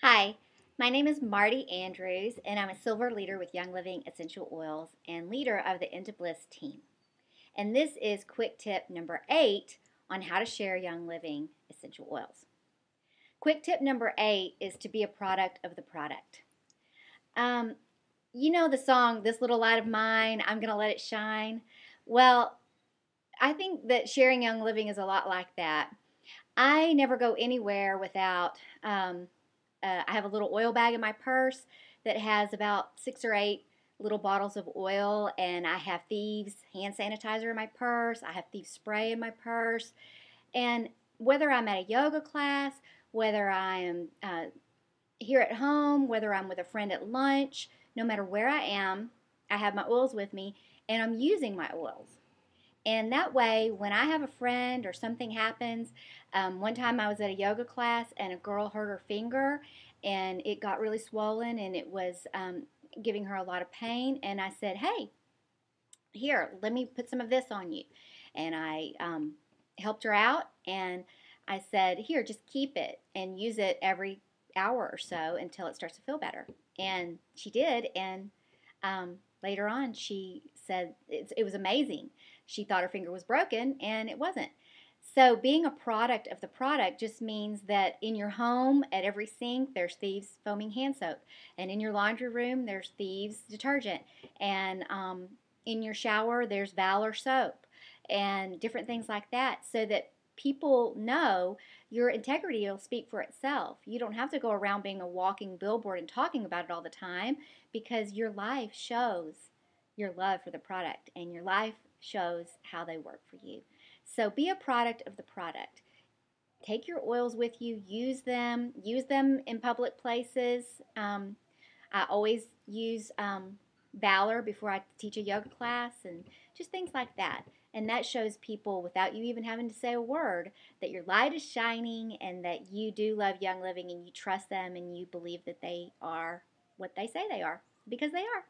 Hi, my name is Mardi Andrews, and I'm a silver leader with Young Living Essential Oils and leader of the Into Bliss team. And this is quick tip number eight on how to share Young Living Essential Oils. Quick tip number eight is to be a product of the product. Um, you know the song, This Little Light of Mine, I'm to let it shine. Well, I think that sharing Young Living is a lot like that. I never go anywhere without, um, uh, I have a little oil bag in my purse that has about six or eight little bottles of oil, and I have Thieves hand sanitizer in my purse. I have Thieves spray in my purse. And whether I'm at a yoga class, whether I am uh, here at home, whether I'm with a friend at lunch, no matter where I am, I have my oils with me and I'm using my oils. And that way, when I have a friend or something happens, um, one time I was at a yoga class and a girl hurt her finger and it got really swollen and it was um, giving her a lot of pain. And I said, Hey, here, let me put some of this on you. And I um, helped her out and I said, Here, just keep it and use it every hour or so until it starts to feel better. And she did. And um, later on, she said it was amazing. She thought her finger was broken, and it wasn't. So, being a product of the product just means that in your home, at every sink, there's Thieves foaming hand soap. And in your laundry room, there's Thieves detergent. And um, in your shower, there's Valor soap. And different things like that. So that people know your integrity will speak for itself. You don't have to go around being a walking billboard and talking about it all the time because your life shows your love for the product and your life shows how they work for you. So be a product of the product. Take your oils with you, use them, use them in public places. Um, I always use um, Valor before I teach a yoga class and just things like that. And that shows people, without you even having to say a word, that your light is shining and that you do love Young Living and you trust them and you believe that they are what they say they are because they are.